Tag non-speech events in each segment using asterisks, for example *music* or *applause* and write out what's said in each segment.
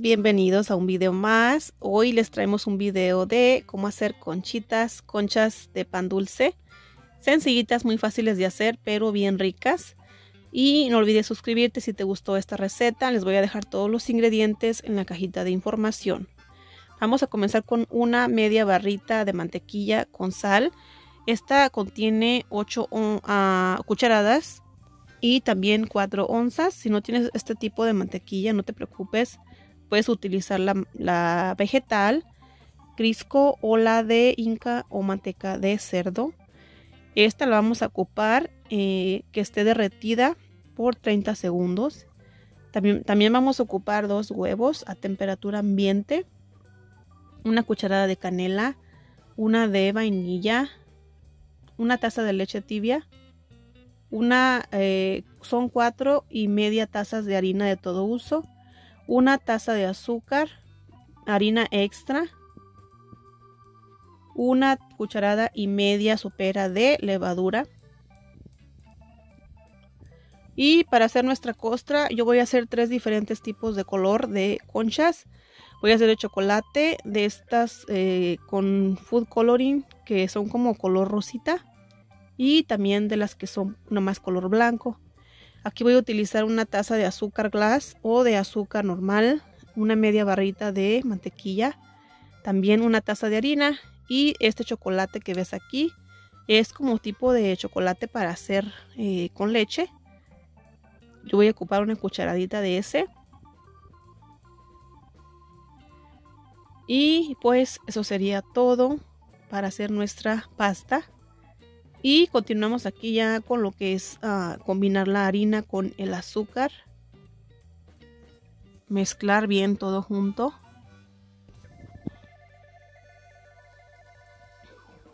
bienvenidos a un video más. Hoy les traemos un video de cómo hacer conchitas, conchas de pan dulce. Sencillitas, muy fáciles de hacer, pero bien ricas. Y no olvides suscribirte si te gustó esta receta. Les voy a dejar todos los ingredientes en la cajita de información. Vamos a comenzar con una media barrita de mantequilla con sal. Esta contiene 8 uh, cucharadas y también 4 onzas. Si no tienes este tipo de mantequilla, no te preocupes. Puedes utilizar la, vegetal, crisco o la de inca o manteca de cerdo. Esta la vamos a ocupar eh, que esté derretida por 30 segundos. También, vamos a ocupar dos huevos a temperatura ambiente, una cucharada de canela, una de vainilla, una taza de leche tibia, una eh, son cuatro y media tazas de harina de todo uso, una taza de azúcar, harina extra, una cucharada y media sopera de levadura. Y para hacer nuestra costra, yo voy a hacer tres diferentes tipos de color de conchas. Voy a hacer de chocolate, de estas eh, con food coloring, que son como color rosita. Y también de las que son más color blanco. Aquí voy a utilizar una taza de azúcar glass o de azúcar normal, una media barrita de mantequilla, también una taza de harina y este chocolate que ves aquí es como tipo de chocolate para hacer eh, con leche. Yo voy a ocupar una cucharadita de ese. Y pues eso sería todo para hacer nuestra pasta. Y continuamos aquí ya con lo que es ah, combinar la harina con el azúcar. Mezclar bien todo junto.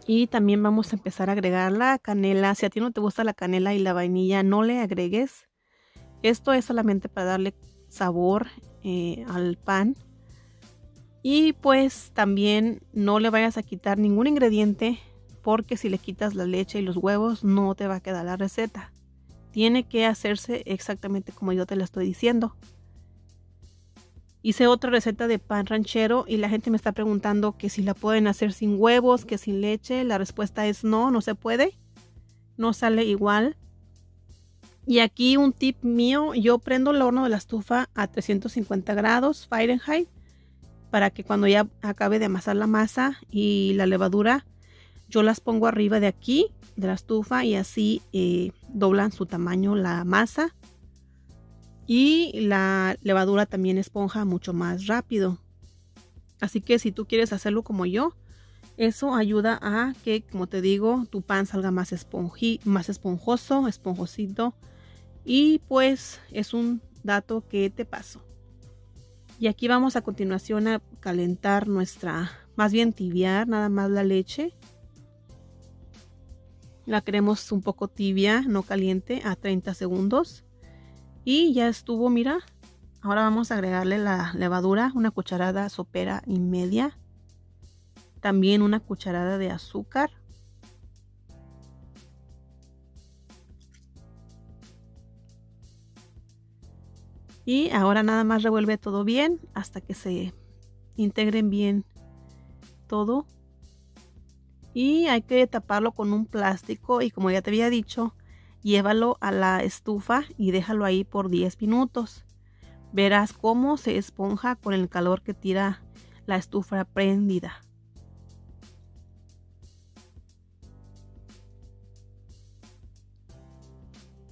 Y también vamos a empezar a agregar la canela. Si a ti no te gusta la canela y la vainilla, no le agregues. Esto es solamente para darle sabor eh, al pan. Y pues también no le vayas a quitar ningún ingrediente porque si le quitas la leche y los huevos no te va a quedar la receta. Tiene que hacerse exactamente como yo te la estoy diciendo. Hice otra receta de pan ranchero y la gente me está preguntando que si la pueden hacer sin huevos, que sin leche. La respuesta es no, no se puede. No sale igual. Y aquí un tip mío, yo prendo el horno de la estufa a 350 grados Fahrenheit para que cuando ya acabe de amasar la masa y la levadura yo las pongo arriba de aquí, de la estufa, y así eh, doblan su tamaño la masa. Y la levadura también esponja mucho más rápido. Así que si tú quieres hacerlo como yo, eso ayuda a que, como te digo, tu pan salga más, más esponjoso, esponjosito. Y pues es un dato que te paso. Y aquí vamos a continuación a calentar nuestra, más bien tibiar nada más la leche. La queremos un poco tibia, no caliente, a 30 segundos. Y ya estuvo, mira. Ahora vamos a agregarle la levadura, una cucharada sopera y media. También una cucharada de azúcar. Y ahora nada más revuelve todo bien hasta que se integren bien todo y hay que taparlo con un plástico y como ya te había dicho, llévalo a la estufa y déjalo ahí por 10 minutos. Verás cómo se esponja con el calor que tira la estufa prendida.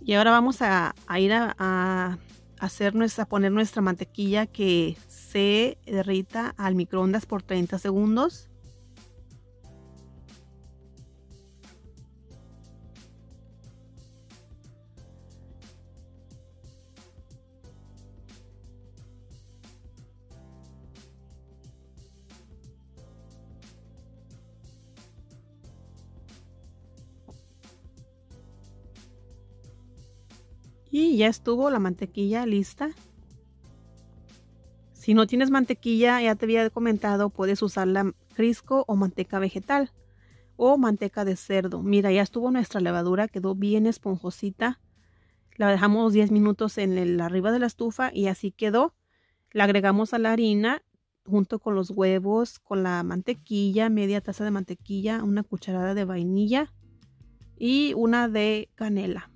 Y ahora vamos a, ir a, hacer nuestra, poner nuestra mantequilla que se derrita al microondas por 30 segundos. Y ya estuvo la mantequilla lista. Si no tienes mantequilla, ya te había comentado, puedes usar la crisco o manteca vegetal o manteca de cerdo. Mira, ya estuvo nuestra levadura, quedó bien esponjosita. La dejamos 10 minutos en el arriba de la estufa y así quedó. La agregamos a la harina junto con los huevos, con la mantequilla, media taza de mantequilla, una cucharada de vainilla y una de canela.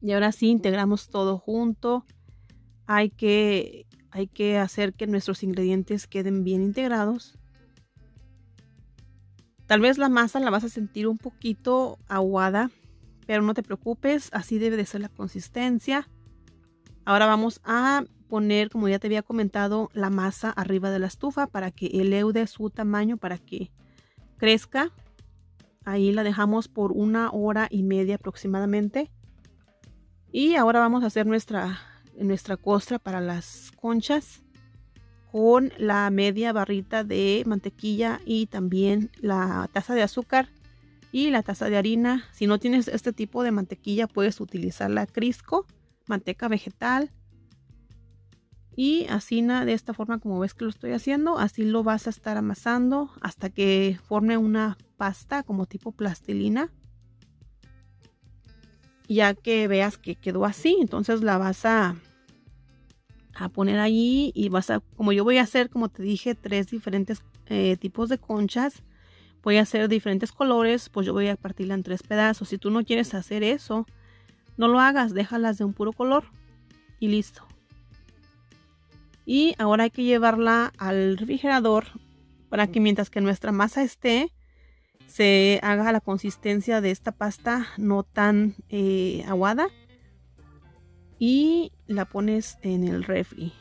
Y ahora sí integramos todo junto. Hay que, hay que hacer que nuestros ingredientes queden bien integrados. Tal vez la masa la vas a sentir un poquito aguada, pero no te preocupes, así debe de ser la consistencia. Ahora vamos a poner, como ya te había comentado, la masa arriba de la estufa para que eleude su tamaño, para que crezca. Ahí la dejamos por una hora y media aproximadamente. Y ahora vamos a hacer nuestra, nuestra costra para las conchas con la media barrita de mantequilla y también la taza de azúcar y la taza de harina. Si no tienes este tipo de mantequilla puedes utilizar la Crisco, manteca vegetal. Y así de esta forma como ves que lo estoy haciendo, así lo vas a estar amasando hasta que forme una pasta como tipo plastilina ya que veas que quedó así, entonces la vas a, a poner allí y vas a, como yo voy a hacer, como te dije, tres diferentes eh, tipos de conchas, voy a hacer diferentes colores, pues yo voy a partirla en tres pedazos. Si tú no quieres hacer eso, no lo hagas, déjalas de un puro color y listo. Y ahora hay que llevarla al refrigerador para que mientras que nuestra masa esté, se haga la consistencia de esta pasta no tan eh, aguada y la pones en el refri.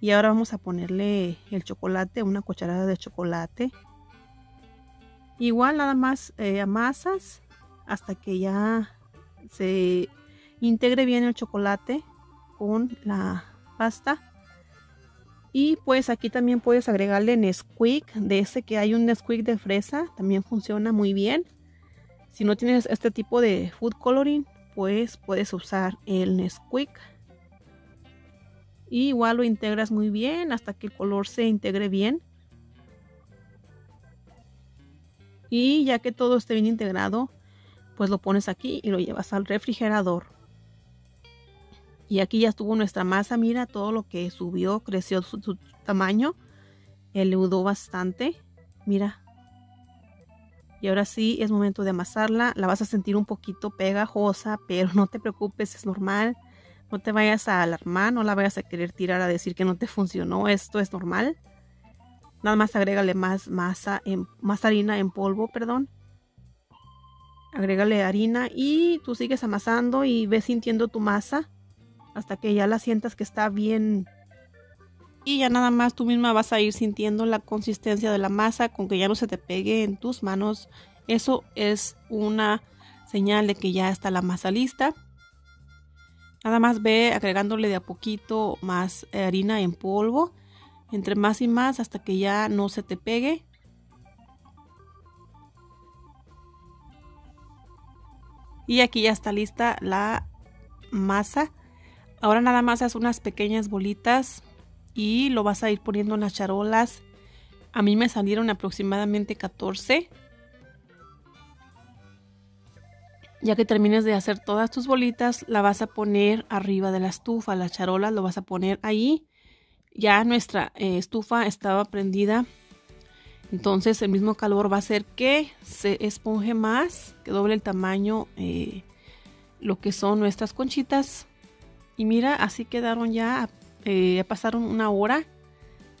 Y ahora vamos a ponerle el chocolate una cucharada de chocolate. Igual nada más eh, amasas hasta que ya se integre bien el chocolate con la pasta y pues aquí también puedes agregarle Nesquik, de ese que hay un Nesquik de fresa, también funciona muy bien. Si no tienes este tipo de food coloring, pues puedes usar el Nesquik. Y igual lo integras muy bien hasta que el color se integre bien. Y ya que todo esté bien integrado, pues lo pones aquí y lo llevas al refrigerador. Y aquí ya estuvo nuestra masa, mira todo lo que subió, creció su, tamaño, eleudó bastante, mira. Y ahora sí es momento de amasarla, la vas a sentir un poquito pegajosa, pero *laughs* no te preocupes, es normal. No te vayas a alarmar, no la vayas a querer tirar a decir que no te funcionó, esto es normal. Nada más agrégale más masa, en, más harina en polvo, perdón. Agrégale harina y tú sigues amasando y ves sintiendo tu masa hasta que ya la sientas que está bien y ya nada más tú misma vas a ir sintiendo la consistencia de la masa con que ya no se te pegue en tus manos. Eso es una señal de que ya está la masa lista. Nada más ve agregándole de a poquito más harina en polvo, entre más y más hasta que ya no se te pegue. Y aquí ya está lista la masa. Ahora nada más haz unas pequeñas bolitas y lo vas a ir poniendo en las charolas. A mí me salieron aproximadamente 14. Ya que termines de hacer todas tus bolitas, la vas a poner arriba de la estufa. La charola lo vas a poner ahí. Ya nuestra eh, estufa estaba prendida. Entonces el mismo calor va a hacer que se esponje más, que doble el tamaño eh, lo que son nuestras conchitas. Y mira, así quedaron ya, eh, pasaron una hora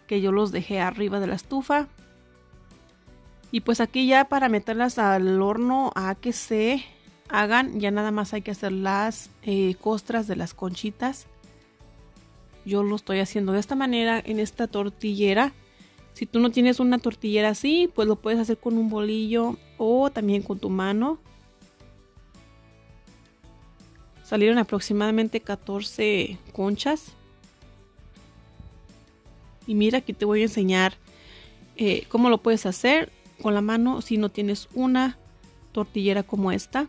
que yo los dejé arriba de la estufa. Y pues aquí ya para meterlas al horno a que se hagan, ya nada más hay que hacer las eh, costras de las conchitas. Yo lo estoy haciendo de esta manera en esta tortillera. Si tú no tienes una tortillera así, pues lo puedes hacer con un bolillo o también con tu mano. Salieron aproximadamente 14 conchas. Y mira, aquí te voy a enseñar eh, cómo lo puedes hacer con la mano si no tienes una tortillera como esta.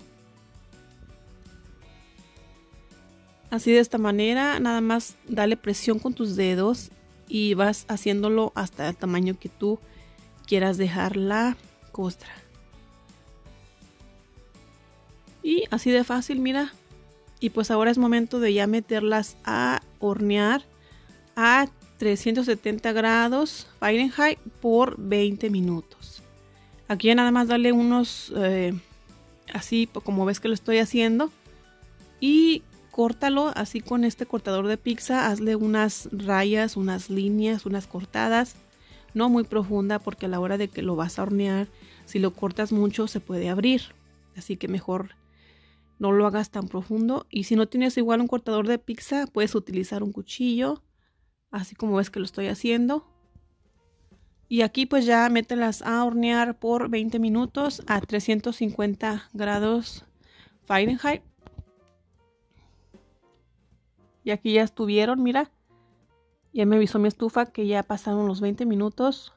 Así de esta manera, nada más dale presión con tus dedos y vas haciéndolo hasta el tamaño que tú quieras dejar la costra. Y así de fácil, mira, y pues ahora es momento de ya meterlas a hornear a 370 grados Fahrenheit por 20 minutos. Aquí ya nada más darle unos, eh, así como ves que lo estoy haciendo. Y córtalo así con este cortador de pizza. Hazle unas rayas, unas líneas, unas cortadas. No muy profunda porque a la hora de que lo vas a hornear, si lo cortas mucho se puede abrir. Así que mejor no lo hagas tan profundo. Y si no tienes igual un cortador de pizza, puedes utilizar un cuchillo así como ves que lo estoy haciendo. Y aquí pues ya mételas a hornear por 20 minutos a 350 grados Fahrenheit. Y aquí ya estuvieron, mira. Ya me avisó mi estufa que ya pasaron los 20 minutos.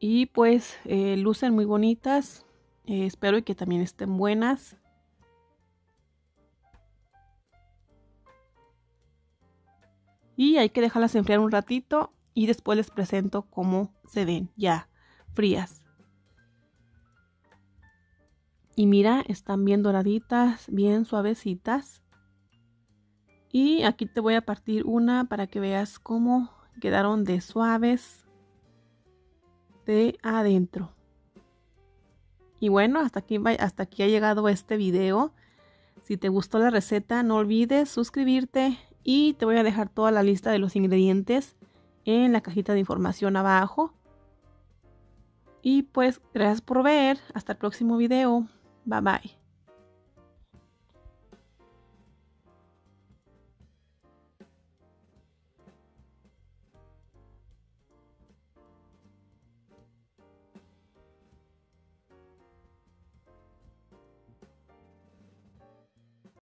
Y pues eh, lucen muy bonitas. Eh, espero que también estén buenas. Y hay que dejarlas enfriar un ratito y después les presento cómo se ven ya frías. Y mira, están bien doraditas, bien suavecitas. Y aquí te voy a partir una para que veas cómo quedaron de suaves de adentro. Y bueno, hasta aquí, hasta aquí ha llegado este video. Si te gustó la receta, no olvides suscribirte y te voy a dejar toda la lista de los ingredientes en la cajita de información abajo. Y pues gracias por ver. Hasta el próximo video. Bye bye.